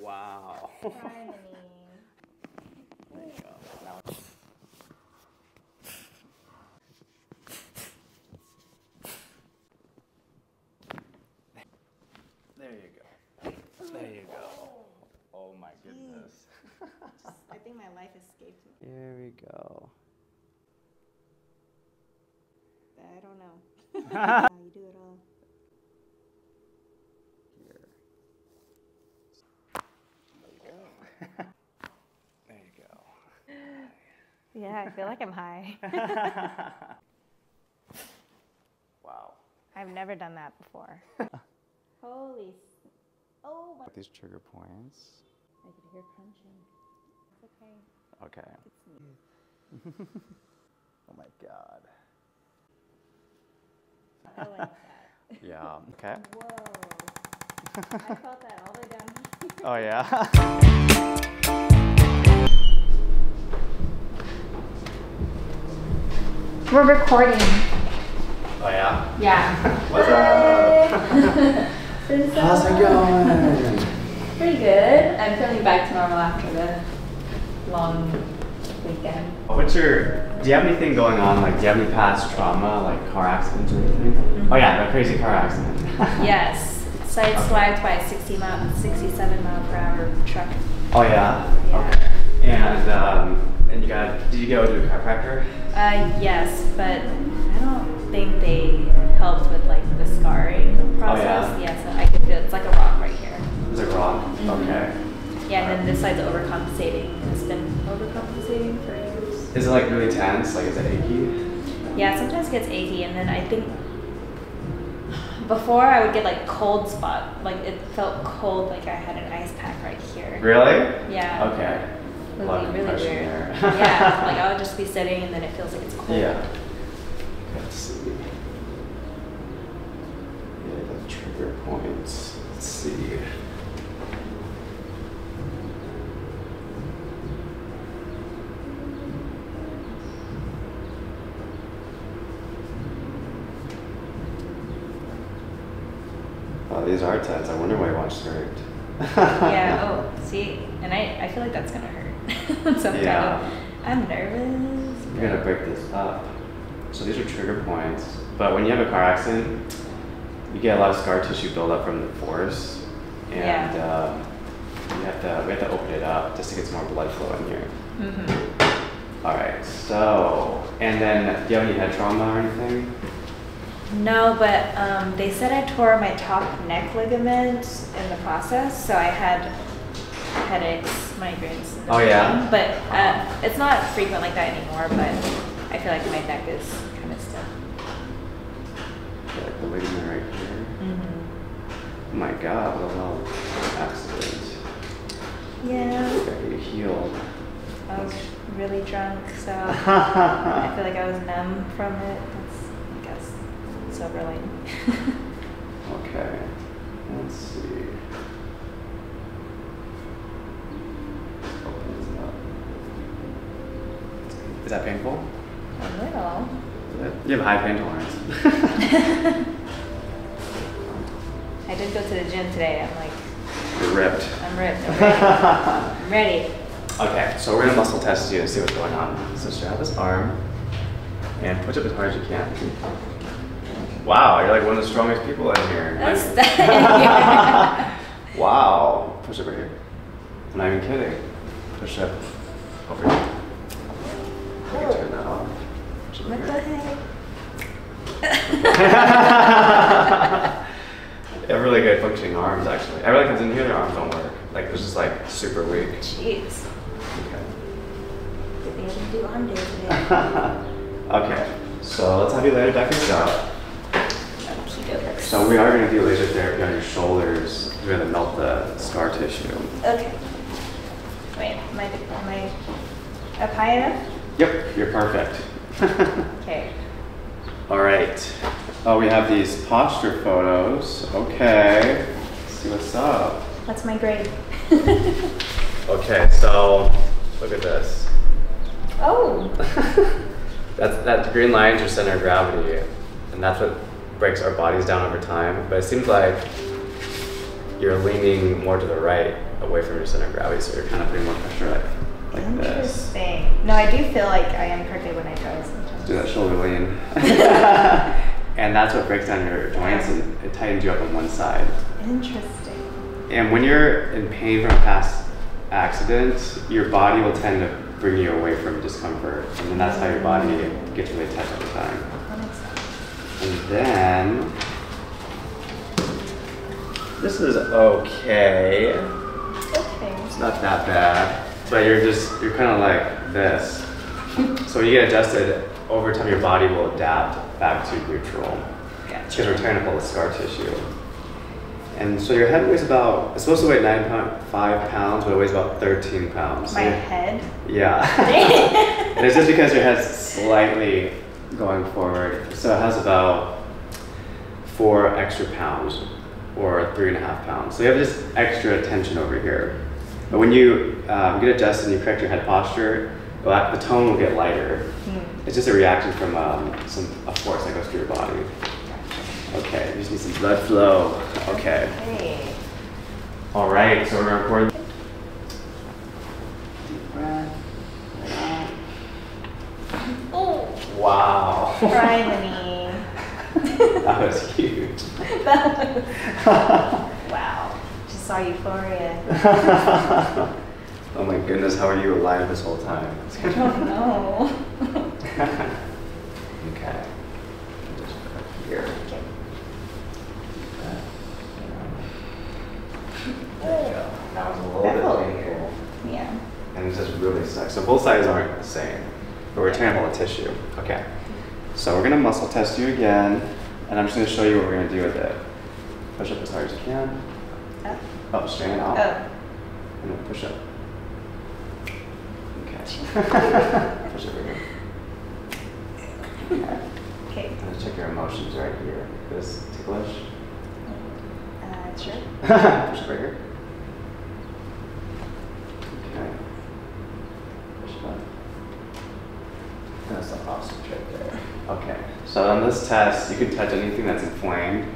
Wow. Harmony. There you go. There you go. There you go. Oh my goodness. I think my life escaped me. Here we go. I don't know. How you do it all. Here. There you go. Yeah, I feel like I'm high. wow. I've never done that before. Holy. s- Oh my. These trigger points. I could hear crunching. It's okay. Okay. It's me. Oh my god. I like that. Yeah. Okay. Whoa. I felt that all the way down here. Oh yeah. We're recording. Oh yeah. Yeah. What's up? How's it going? Pretty good. I'm feeling back to normal after the long weekend. What's your? Do you have anything going on? Like, do you have any past trauma, like car accidents or anything? Oh yeah, that crazy car accident. Yes. Sideswiped by a 60 mile, 67 mile per hour truck. Oh yeah. Yeah. Okay. And um, and you got? Did you go to a chiropractor? Uh, yes, but I don't think they helped with like the scarring process. Oh, yeah? yeah, so I could feel it's like a rock right here. Is it rock? Mhm. Okay. Yeah, and then this side's overcompensating. It's been overcompensating for years. Is it like really tense? Like, is it achy? Yeah, sometimes it gets achy, and then I think before I would get like cold spot, like it felt cold, like I had an ice pack right here. Really? Yeah. Okay. Would be really weird. there. yeah, like I would just be sitting, and then it feels like it's cold. Yeah. Let's see. Yeah, the trigger points. Let's see. Oh, these are tense. I wonder why you watched Script. yeah. Oh, see, and I, I feel like that's gonna hurt. so I'm Yeah. of, I'm nervous. We're gonna break this up. So these are trigger points. But when you have a car accident, you get a lot of scar tissue buildup from the force, and Yeah. um, you have to we have to open it up just to get some more blood flow in here. hmm All right. So and then do you have any head trauma or anything? No, but um, they said I tore my top neck ligament in the process, so I had headaches, migraines. in the Oh, yeah? But uh, it's not frequent like that anymore. But I feel like my neck is kind of stiff. Like the ligament right here. Mm-hmm. Oh my God! What a lot of accidents. Yeah. Okay, you healed. I was really drunk, so I feel like I was numb from it. That's, I guess, silver lining. Okay. Let's see. Open this up. Is that painful? A little. You have high pain tolerance. I did go to the gym today. I'm like, You're ripped. I'm ripped. I'm ready. I'm ready. Okay, so we're gonna muscle test you and see what's going on. So strap this arm and push up as hard as you can. Wow, you're like one of the strongest people in here. That's wow. Push up right here. I'm not even kidding. Push up over here. I can turn that off. Push up What the heck? They have really good functioning arms, actually. Everyone comes in here, their arms don't work. Like, it's just like super weak. Jeez. Okay. Thing I didn't do arm day today. okay, so let's have you lay back yourself. Okey-dokes. So we are going to do laser therapy on your shoulders. We're going to melt the scar tissue. Okay. Wait, am I, am I up high enough? Yep, you're perfect. Okay. All right. Oh, we have these posture photos. Okay. Let's see what's up. What's my grade? Okay, so look at this. oh. That's that green line's your center of gravity, and that's what breaks our bodies down over time. But it seems like you're leaning more to the right, away from your center of gravity, so you're kind of putting more pressure like, like this. Interesting. No, I do feel like I am crooked when I try sometimes. Do that shoulder lean. and that's what breaks down your joints and it tightens you up on one side. Interesting. And when you're in pain from a past accident, your body will tend to bring you away from discomfort. And then that's how your body gets really tight all the time. That makes sense. And then this is okay. Okay. It's not that bad, but you're just you're kind of like this. So when you get adjusted over time, your body will adapt back to neutral Gotcha. because we're tearing up all the scar tissue. And so your head weighs about it's supposed to weigh 9.5 pounds, but it weighs about 13 pounds. My So- head. Yeah. and it's just because your head's slightly going forward. So it has about four extra pounds or three and a half pounds. So you have this extra tension over here. But when you um, get adjusted and you correct your head posture, well, that- the tone will get lighter. Hmm. It's just a reaction from um, some a force that goes through your body. Okay, you just need some blood flow. Okay. Okay. All right, so we're gonna record. Deep breath. Let out. Oh, Wow. criminy. that was huge. that was, wow. Just saw euphoria. Oh my goodness, how are you alive this whole time? I don't know. okay. Just put here. There. That was a little bit linear. Yeah. And it just really sucks. So both sides aren't the same, but we're tearing up all the tissue. Okay. So we're gonna muscle test you again, and I'm just gonna show you what we're gonna do with it. Push up as hard as you can. Up. Oh, up, straighten out. Oh. And then push up. Okay. push up here. Okay. Okay. And let's check your emotions right here. This ticklish. Uh, sure. push up right here. Okay. Push up. That's the ostrich right there. Okay. So on this test, you can touch anything that's inflamed,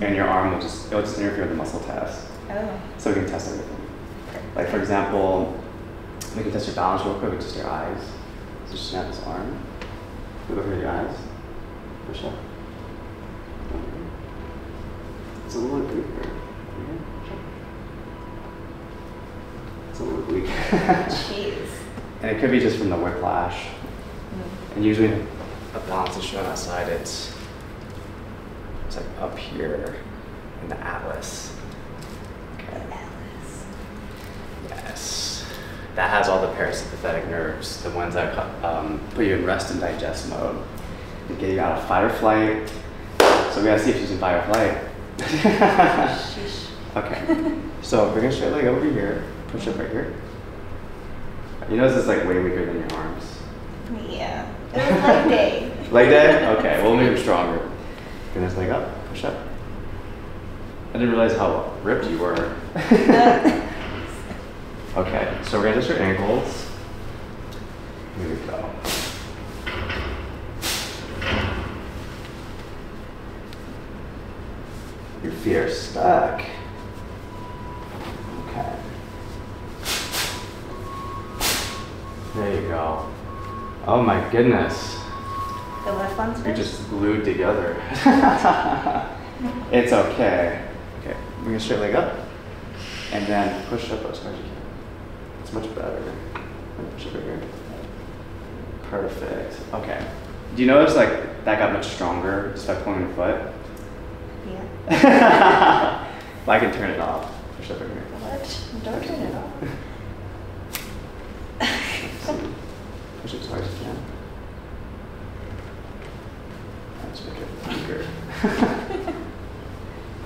and your arm will just it'll just interfere with the muscle test. Oh. So we can test everything. Like for example, we can test your balance real quick with just your eyes. So just snap this arm. Look over your eyes. Push up. It's a little weaker. It's a little weak. Jeez. and it could be just from the whiplash. Mm. And usually a balance is shown outside, it's it's like up here in the atlas. Okay. Alice. Yes. That has all the parasympathetic nerves, the ones that um, put you in rest and digest mode. They get you out of fight or flight. So we gotta see if she's in fight or flight. Okay. So bring a straight leg over here. Push up right here. You notice it's like way weaker than your arms. Yeah. It was leg day. Leg day? Okay, we'll make it stronger. Bring this leg up, push up. I didn't realize how ripped you were. Okay, so we're gonna adjust your ankles. Here we go. Your feet are stuck. Okay. There you go. Oh my goodness. the left one's You're just glued together. it's okay. Okay, bring your straight leg up. And then push up as hard as you can. It's much better. Up here. Perfect. Okay. Do you notice like that got much stronger just by pulling your foot? Yeah. I can turn it off. Push up here. What? Don't turn it off. Push it as hard as you can. Let's make it bigger.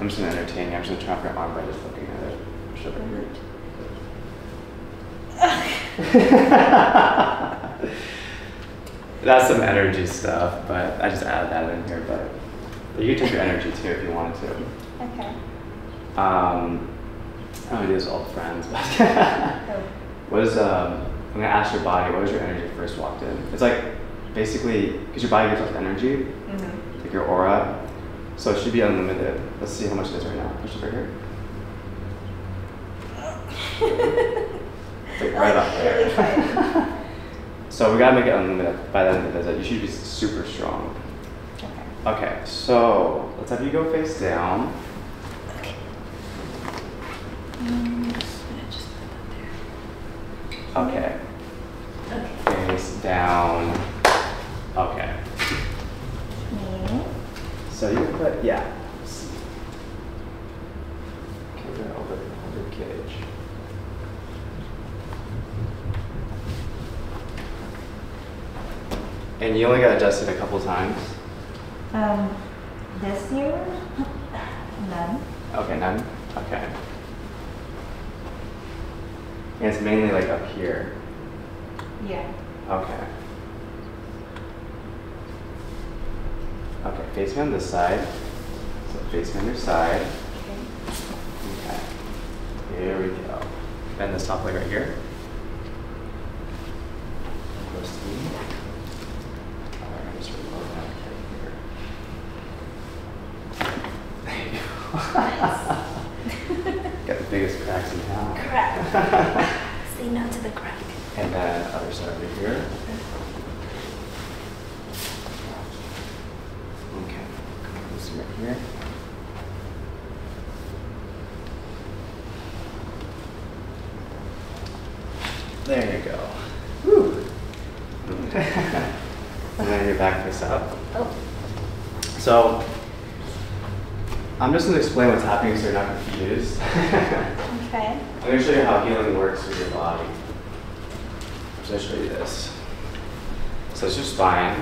I'm just gonna entertain you. I'm just gonna turn off your arm by just looking at it. Push here. That's some energy stuff, but I just added that in here. But, but you can take your energy too if you wanted to. okay. Um, I don't do this with all friends, but Oh. what is um? I'm gonna ask your body. What was your energy first walked in? It's like basically because your body gives off energy, Mm-hmm. like your aura. So it should be unlimited. Let's see how much it is right now. Push it right here. Like right up there. so we gotta make it unlimited by the end of the visit. You should be super strong. Okay. Okay, so let's have you go face down. Okay. Mm, just gonna just put that there. Okay. Okay. face down. Okay. So you can put, yeah. Okay, we're gonna open the cage. And you only got adjusted a couple times? Um, this year, none. Okay, none? Okay. And it's mainly like up here. Yeah. Okay. Okay, face me on this side. So face me on your side. Okay. Okay. Here we go. Bend this top leg right here. Close to me. Alright, I'm just reload that right here. There you go. Got the biggest cracks in town. Crack. Say no to the crack. And then other side over here. Okay. This right here. There you go. Whew. and then your back face up. Oh. So, I'm just going to explain what's happening so you're not confused. Okay. I'm going to show you how healing works with your body. So I'll show you this. So it's your spine.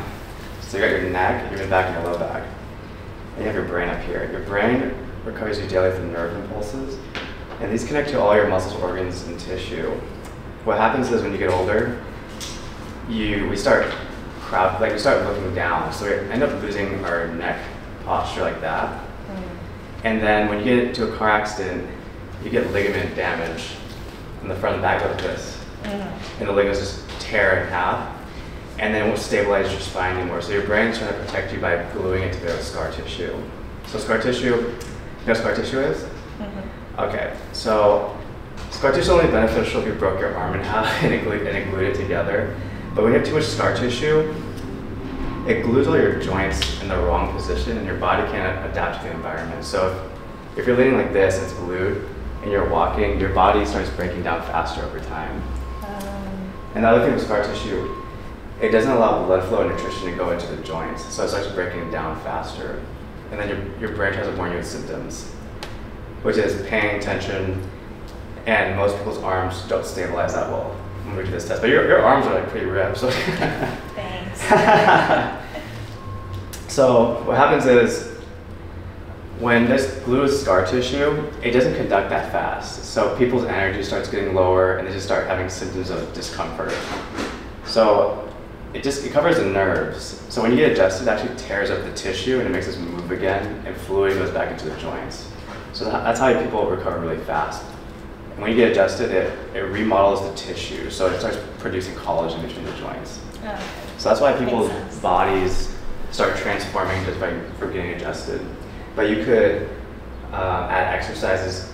So you got your neck, your mid back, and your low back. And you have your brain up here. Your brain recovers you daily from nerve impulses. And these connect to all your muscles, organs, and tissue. What happens is when you get older, you we start crowd like we start looking down. So we end up losing our neck posture like that. And then when you get into a car accident, you get ligament damage in the front and back like this. Mm. And the ligaments just tear in half. And then it won't stabilize your spine anymore. So your brain's trying to protect you by gluing it together with scar tissue. So scar tissue, you know what scar tissue is? Mhm. Okay, so scar tissue is only beneficial if you broke your arm in half and it glued, and it glued it together. But when you have too much scar tissue, it glues all your joints in the wrong position and your body can't adapt to the environment. So if, if you're leaning like this and it's glued and you're walking, your body starts breaking down faster over time. Um, And the other thing with scar tissue, it doesn't allow blood flow and nutrition to go into the joints, so it starts breaking down faster. And then your, your brain tries to warn you with symptoms, which is pain, tension, and most people's arms don't stabilize that well when we do this test. But your, your arms are like pretty ripped, so. so what happens is when this glue is scar tissue, it doesn't conduct that fast. So people's energy starts getting lower and they just start having symptoms of discomfort. So it just it covers the nerves. So when you get adjusted, it actually tears up the tissue and it makes us move again and fluid goes back into the joints. So that's how people recover really fast. And when you get adjusted, it, it remodels the tissue. So it starts producing collagen between the joints. Oh, okay. So that's why people's bodies start transforming just by for getting adjusted. But you could um, add exercises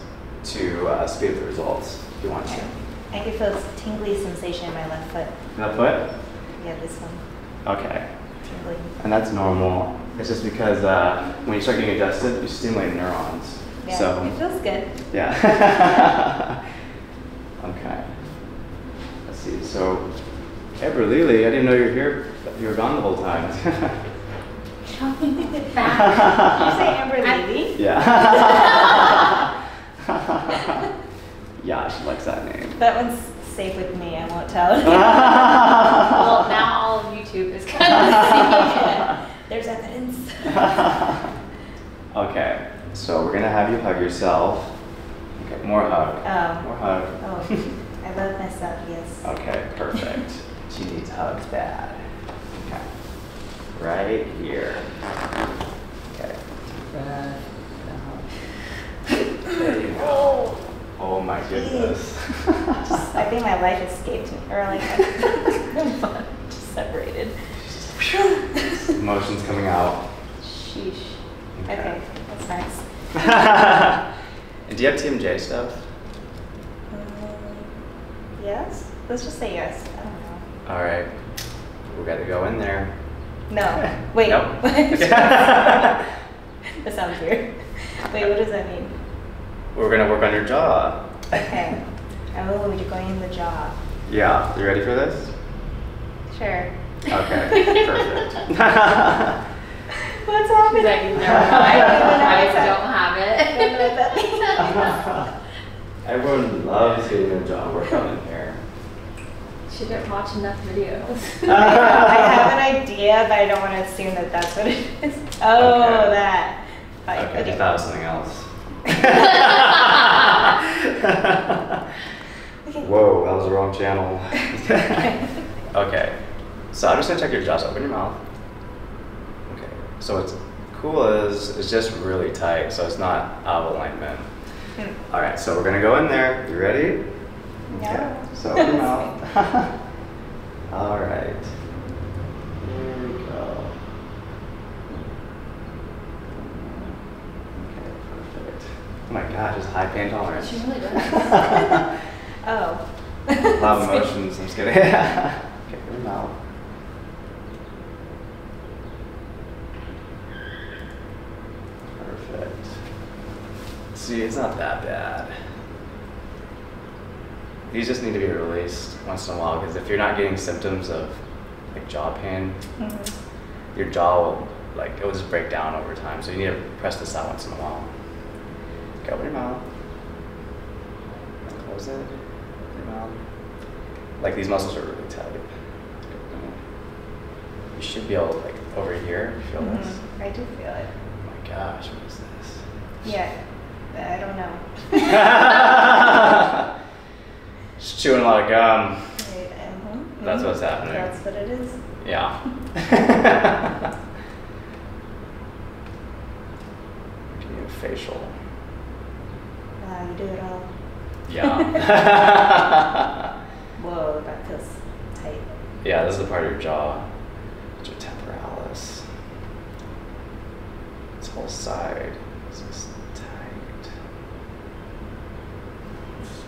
to uh, speed up the results if you want to. I can feel this tingly sensation in my left foot. Left foot? Yeah, this one. Okay. Tingling. And that's normal. It's just because uh, when you start getting adjusted, you stimulate neurons. Yeah, So, it feels good. yeah. okay. Let's see. So, Ever Lily, I didn't know you were here. You were gone the whole time. Did you say Amber Lily? Yeah. yeah, she likes that name. That one's safe with me. I won't tell. Well, now all of YouTube is kind of seeing it. There's evidence. okay, so we're gonna have you hug yourself. Okay, more hug. Um, More hug. Oh, I love myself. Yes. Okay, perfect. She needs hugs bad. Okay. Right here. Okay. Breath. There you go. Oh my goodness. I think my life escaped me, or like just separated. Emotions coming out. Sheesh. Okay, that's nice. and do you have TMJ stuff? Um, Yes? Let's just say yes. I don't know. All right. We got to go in there. No. Wait. Nope. that sounds weird. Wait, what does that mean? We're gonna work on your jaw. Okay. Oh, you're going in the jaw. Yeah. You ready for this? Sure. Okay. Perfect. What's She's happening? like, never mind. I don't even know I don't have I don't know what that it. Everyone loves getting their jaw work on in here. She didn't watch enough videos. I have an idea, but I don't want to assume that that's what it is. Oh, Okay. that. Fine, Okay, okay. just thought of something else. Whoa, that was the wrong channel. okay, so I'm just gonna check your jaws. Open your mouth. Okay, so what's cool is it's just really tight, so it's not out of alignment. Hmm. All right, so we're gonna go in there. You ready? No. Okay, so your mouth. All right. Here we go. Okay, perfect. Oh my gosh, it's high pain tolerance. She really does. Oh. A lot of emotions. I'm just kidding. okay, your mouth. Perfect. See, it's not that bad. These just need to be released once in a while because if you're not getting symptoms of like jaw pain, Mhm. your jaw will like it will just break down over time. So you need to press this out once in a while. Okay, open your mouth. Close it. Open your mouth. Like these muscles are really tight. You should be able to, like over here feel this. Mhm. I do feel it. Oh my gosh, what is this? Yeah. I don't know. Just chewing a lot of gum. Mhm, That's what's happening. That's what it is. Yeah. Give facial. Wow, you do it all. Yeah. Whoa, that feels tight. yeah, this is the part of your jaw. It's your temporalis. This whole side is just tight. Let's see.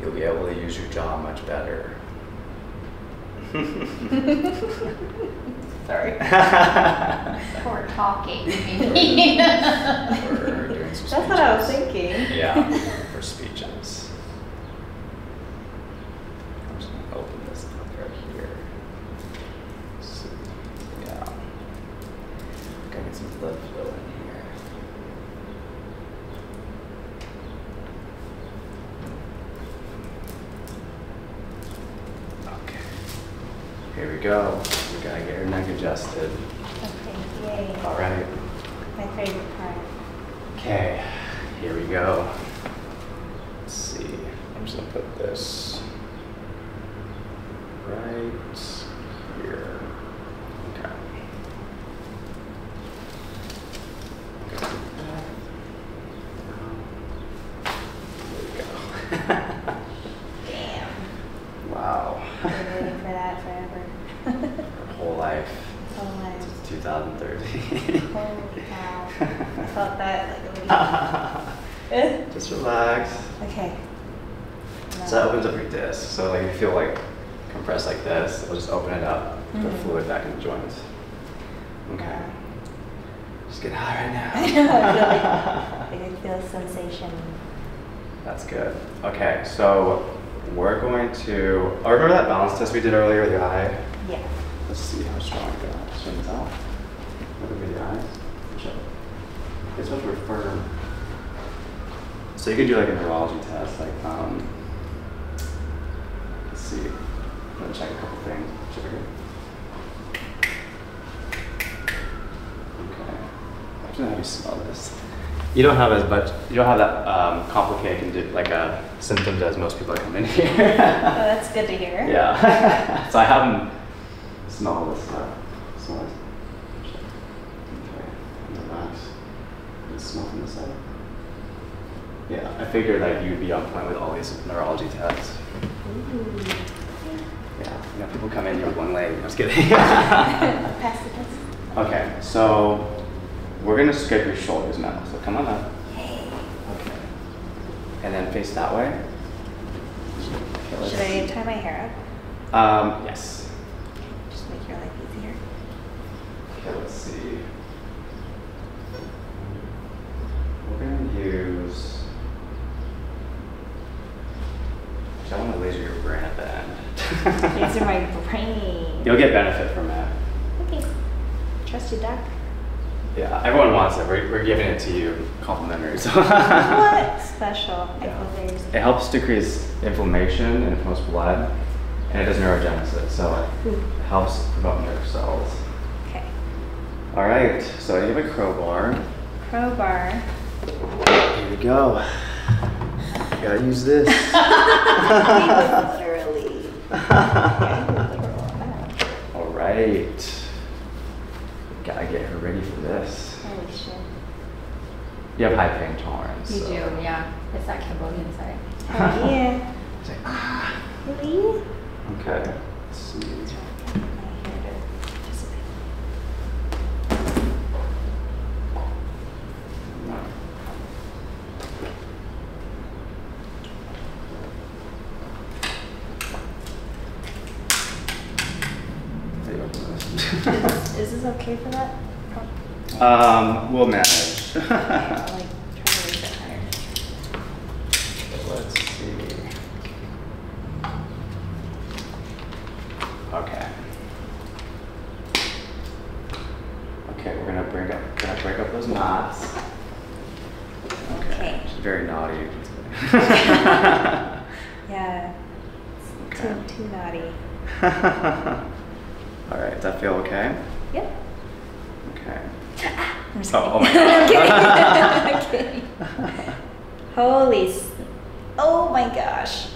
You'll be able to use your jaw much better. Sorry. For talking. We're doing some That's what I was thinking. Yeah, for speeches. I'm just gonna open this up right here. So, yeah. Gotta get some blood flow in here. Okay. Here we go. We gotta get her neck adjusted. Okay, yay. All right. My favorite part. Okay, here we go. Let's see. I'm just gonna put this right here. Okay. Okay. There we go. Damn. wow. Been waiting for that forever. Her whole life. Oh my. Since 2013. Holy cow. I felt that like a week. Just relax. okay. So that opens up your disc. So like if you feel like compressed like this, it'll just open it up, put Mhm. fluid back in the joints. Okay. Just get high right now. I know, I feel like, I can feel sensation. That's good. Okay, so we're going to. Oh, remember that balance test we did earlier with your eye? Yeah. Let's see how strong you got. Swing this out. Look at your eyes. Push up. It's much more firm. So you could do like a neurology test, like um. Let's see. I'm gonna check a couple things. Check. Okay. Gonna have you smell this. You don't have as much. You don't have that um, complicated like uh, symptoms as most people that come in here. Oh, that's good to hear. Yeah. so I haven't smelled this stuff it. Okay. And relax. And smell from the side. Yeah, I figured that you'd be on point with all these neurology tests. Ooh. Yeah, you know, people come in here with one leg. I'm just kidding. Pass the test. okay, so we're gonna scrape your shoulders now. So come on up. Okay. And then face that way. Okay, Should I tie my hair up? Um, yes. up? Just make your life easier. Okay, let's see. We're gonna use. I want to laser your brain at the end. Laser my brain. You'll get benefit from it. Okay. Trust you, doc. Yeah, everyone wants it. We're, we're giving it to you complimentary. So what? Special. Yeah. It helps decrease inflammation and promotes blood, and it does neurogenesis, so Ooh. it helps promote nerve cells. Okay. All right, so you have a crowbar. Crowbar. Here we go. Gotta use this. Literally. All right. Gotta get her ready for this. Holy shit. You have high pain tolerance. You so- do, yeah. It's that Cambodian side. Oh yeah. It's like, ah. Really? Okay. Let's see. My hair to dissipate. How do you open this? Is, is this okay for that? Oh, um, we'll manage. okay, I'll like try to raise it higher. Let's see. Okay. Okay, we're gonna break up, gonna break up those knots. Okay. Okay. She's very naughty. Yeah. It's Okay. Too too naughty. All right, does that feel okay? Yep. Okay. I'm just Oh, kidding. oh my God. I'm kidding. Holy. s- Oh my gosh.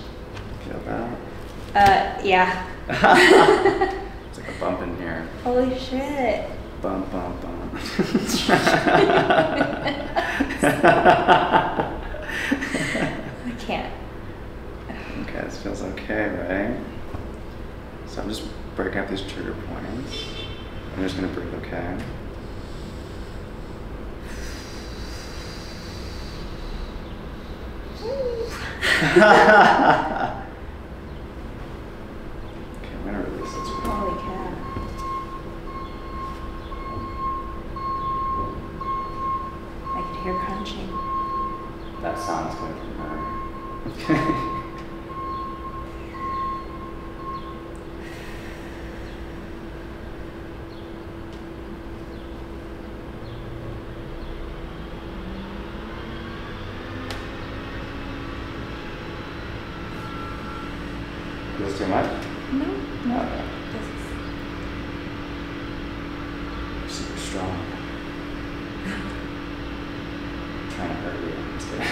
Feel that? Uh, yeah. It's like a bump in here. Holy shit. Bump, bump, bump. I can't. Okay, this feels okay, right? So I'm just breaking up these trigger points. I'm just gonna breathe, okay,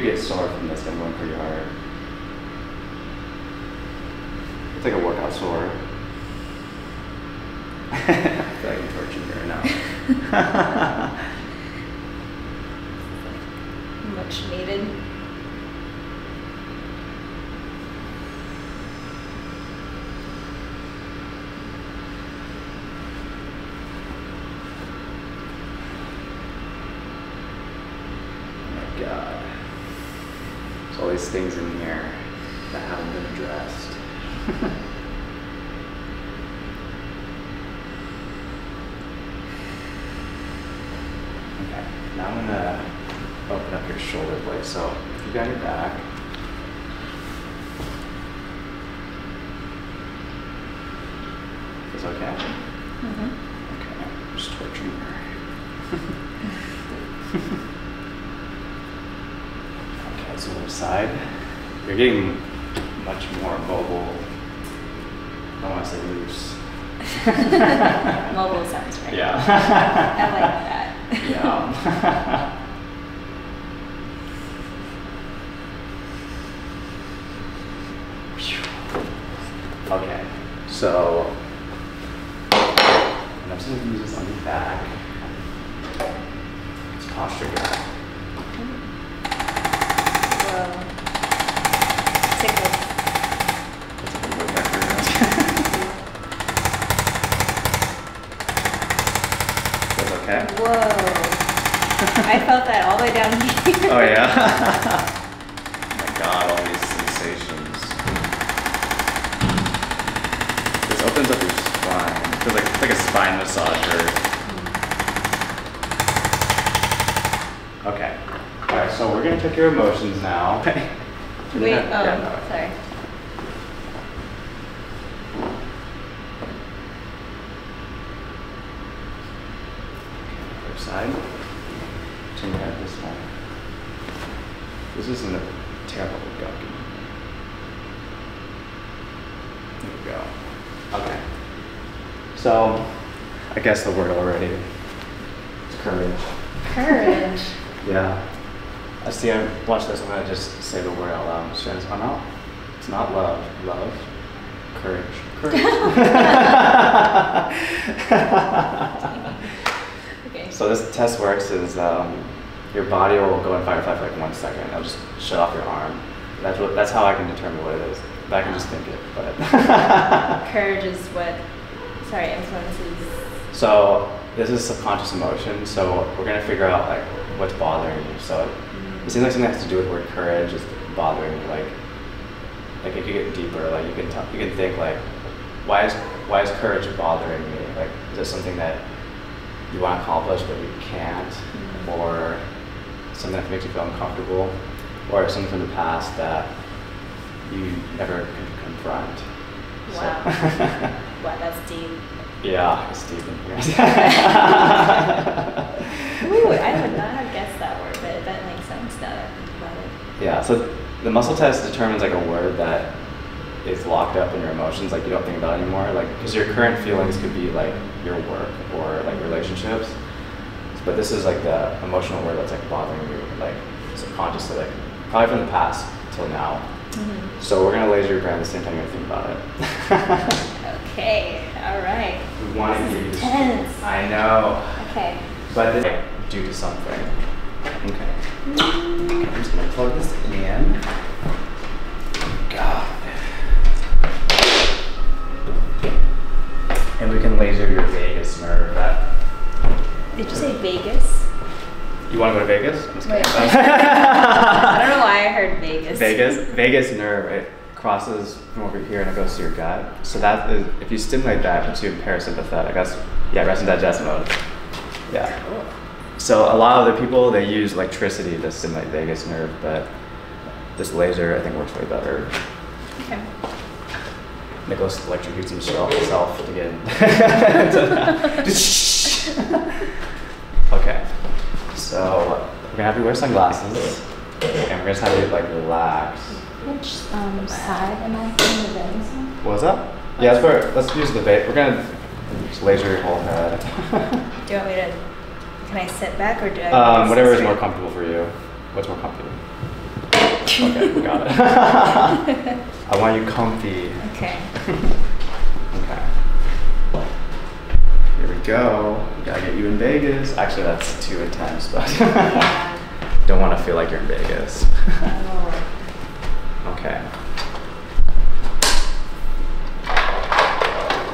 could get sore from this one going pretty hard. It's like a workout sore. I feel like I'm torturing you right now. always things in the air that haven't been addressed. okay, now I'm gonna open up your shoulder blade. So if you've got your back, getting much more mobile. I don't want to say loose. Mobile sounds right. Yeah. I like that. yeah. okay, so and I'm just gonna use this on your back. It's posture good. Whoa. Tickles. That's a good vector. Feels okay? Whoa. I felt that all the way down here. Oh yeah. oh my god, all these sensations. This opens up your spine. It feels like it's like a spine massager. Okay. Alright, so we're gonna check your emotions now. Wait, Yeah, oh, no. sorry. Other side. Turn your head this way. This isn't a terrible gunky. There we go. Okay. So, I guess the word already. It's courage. Courage. Yeah. I see. I watch this. I'm gonna just say the word out loud. She says, "Oh no, it's not love. Love, courage, courage." Okay. So this test works is um, your body will go in fight or flight for like one second. It'll just shut off your arm. That's what. That's how I can determine what it is. But I can just think it. But Courage is what, sorry, influences. So this is subconscious emotion. So we're gonna figure out like what's bothering you. So it seems like something has to do with word courage is bothering you. Like like if you get deeper, like you can t- you can think like why is why is courage bothering me? Like is it something that you want to accomplish but you can't, Mhm. or something that makes you feel uncomfortable, or something from the past that you never can confront. So- Wow. Wow, that's deep. Yeah, it's deep in here. Ooh, I would not have guessed that word, but that makes sense now that I think about it. Yeah, so the muscle test determines like a word that is locked up in your emotions, like you don't think about anymore, like because your current feelings could be like your work or like relationships, but this is like the emotional word that's like bothering you, like subconsciously, like probably from the past till now. Mm-hmm. So we're gonna laser your brain the same time you think about it. Okay, all right. Want to This give you. intense. I know, Okay. but then due to something. Okay. Okay, I'm just gonna plug this in. God. And we can laser your vagus nerve. Did you say Vegas? you want to go to Vegas? Wait. I don't know why I heard Vegas. Vegas, Vegas nerve. It crosses from over here and it goes to your gut. So that is, if you stimulate that, it puts you in parasympathetic. That's yeah, rest and digest mode. Yeah. Cool. So a lot of the people they use electricity to stimulate vagus nerve, but this laser I think works way better. Okay. Nicholas electrocutes himself, himself to get into that. okay, so we're gonna have you wear sunglasses, and we're gonna have you like relax. Which um, side am I from the Vegas on? What was that? Yeah, let's, let's use the bait. We're gonna just laser your whole head. Do you want me to? Can I sit back or do I? um, whatever is more comfortable for you. What's more comfortable? Okay, we got it. I want you comfy. Okay. Okay. Here we go. We gotta get you in Vegas. Actually, that's too intense, but don't want to feel like you're in Vegas. Oh. Okay.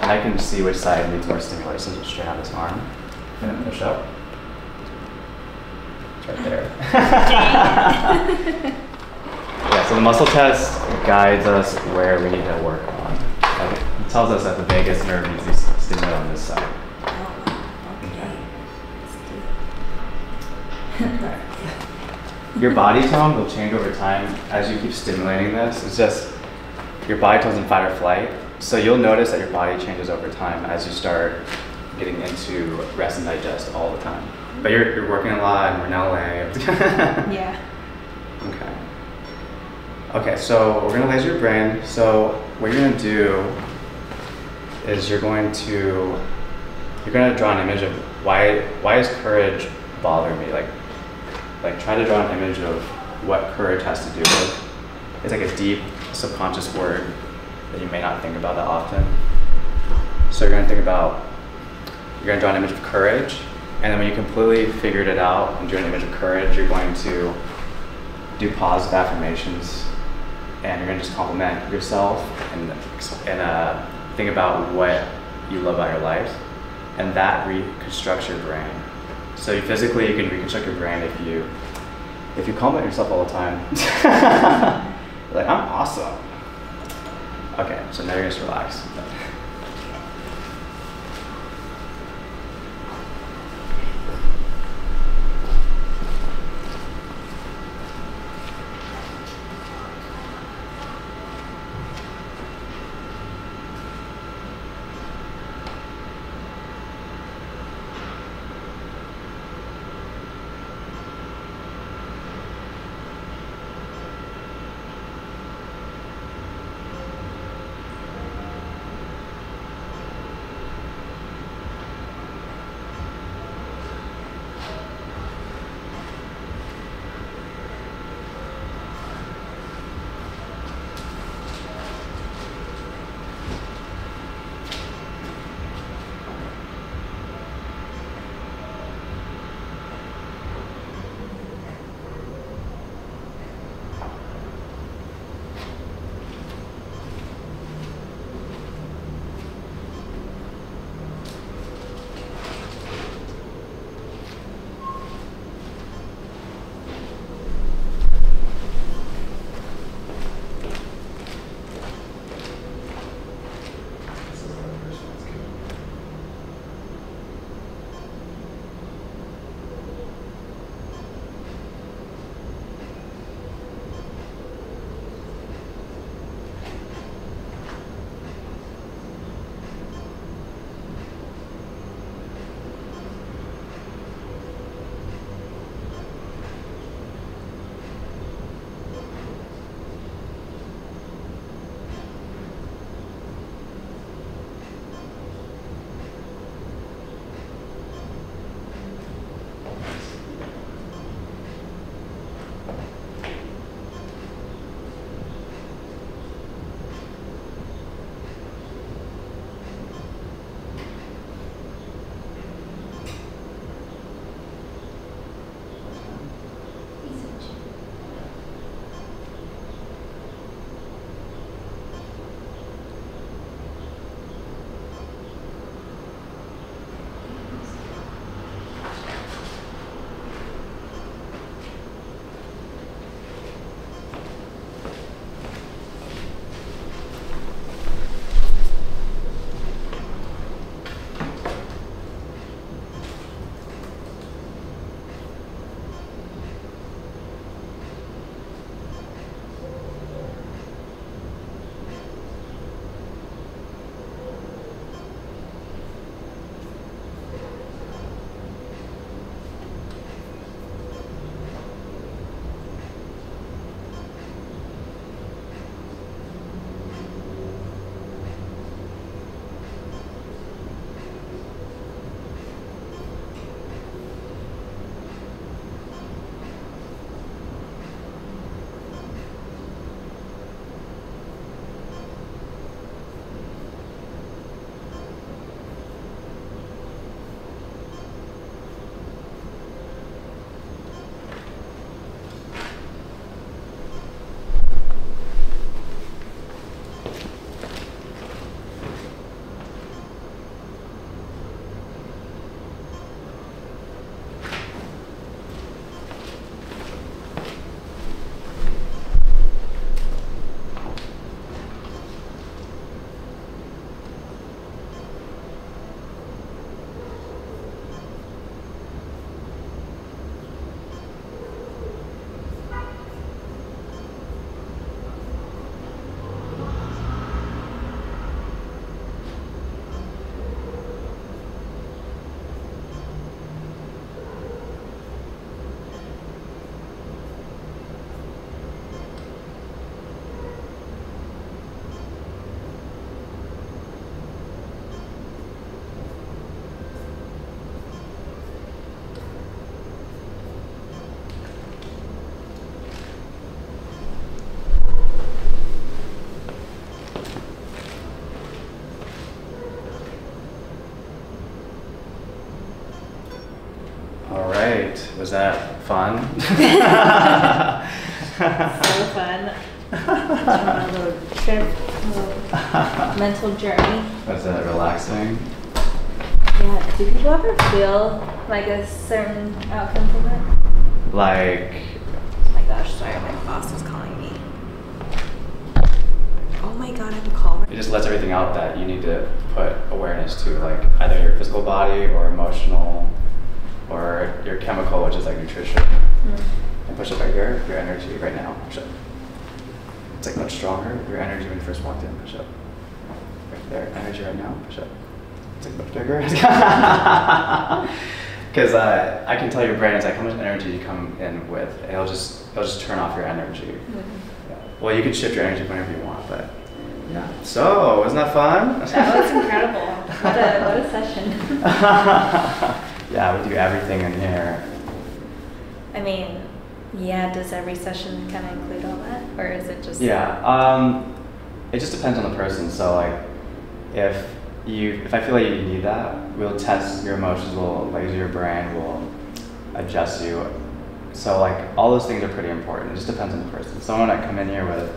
And I can see which side needs more stimulation. So straight out this arm and then push up. It's right there. yeah. So the muscle test guides us where we need to work on. Like, it tells us that the vagus nerve needs to be stimulated on this side. Oh, okay. Let's do your body tone will change over time as you keep stimulating this. It's just your body tone's in fight or flight. So you'll notice that your body changes over time as you start getting into rest and digest all the time. But you're, you're working a lot and we're in LA. Yeah. Okay. Okay, so we're gonna laser your brain. So what you're gonna do is you're going to you're gonna draw an image of why why is courage bothering me? Like like try to draw an image of what courage has to do with. It's like a deep subconscious word that you may not think about that often. So you're gonna think about you're gonna draw an image of courage, and then when you completely figured it out and drew an image of courage, you're going to do positive affirmations, and you're gonna just compliment yourself and and uh, think about what you love about your life, and that reconstructs your brain. So physically, you can reconstruct your brain if you if you compliment yourself all the time. Like I'm awesome. Okay, so now you're just relax. Was that fun? So fun. a little trip, a little mental journey. Was that relaxing? Yeah. Do people ever feel like a certain outcome from it? Like, Oh my gosh, sorry, my boss is calling me. Oh my god, I have a call. it just lets everything out that you need to put awareness to, like either your physical body or emotional or your chemical, which is like nutrition. Mm. And push up right here, your energy right now. Push up. It's like much stronger. Your energy when you first walked in. Push up. Right there. Energy right now. Push up. It's like much bigger. Because uh, I can tell your brain is like how much energy you come in with. And it'll just it'll just turn off your energy. Yeah. Well, you can shift your energy whenever you want, but yeah. So wasn't that fun? That was incredible. What a what a session. yeah, we do everything in here. I mean, yeah. Does every session kind of include all that, or is it just? Yeah, um, it just depends on the person. So like, if you, if I feel like you need that, we'll test your emotions, we'll laser your brain, we'll adjust you. So like, all those things are pretty important. It just depends on the person. Someone might come in here with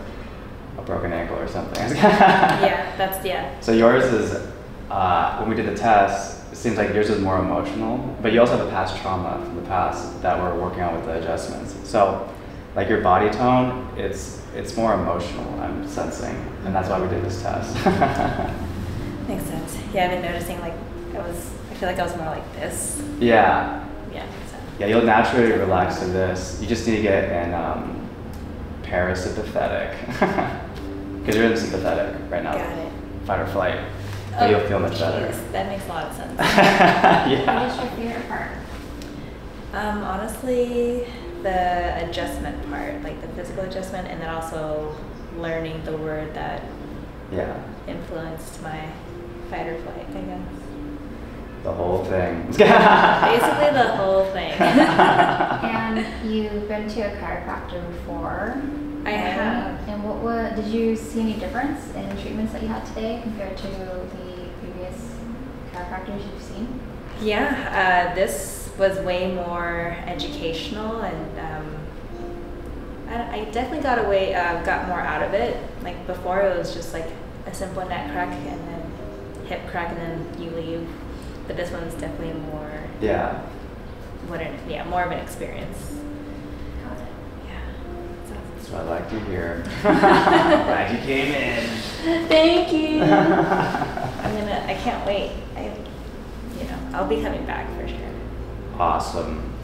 a broken ankle or something. Yeah, that's yeah. So yours is, uh, when we did the test, seems like yours is more emotional, but you also have a past trauma from the past that we're working on with the adjustments. So, like your body tone, it's it's more emotional. I'm sensing, and that's why we did this test. Makes sense. Yeah, I've been noticing like I was. I feel like I was more like this. yeah, Yeah. So. yeah, you'll naturally relax to this. You just need to get in um, parasympathetic, because you're in sympathetic right now. Got it. Fight or flight. But you'll feel much better. jeez, That makes a lot of sense. yeah. What is your favorite part? Um, honestly, the adjustment part, like the physical adjustment, and then also learning the word that Yeah. influenced my fight or flight, I guess. The whole thing. Basically, the whole thing. And you've been to a chiropractor before. I have. And what was, did you see any difference in treatments that you had today compared to the previous chiropractors you've seen? Yeah, uh, this was way more educational, and um, I, I definitely got away, uh, got more out of it. Like before, it was just like a simple neck crack and then hip crack, and then you leave. But this one's definitely more, yeah. what an, yeah, more of an experience. Got it. Yeah. That's what I like to hear. Glad you came in. Thank you. I'm gonna. I can't wait. I, you know, I'll be coming back for sure. Awesome.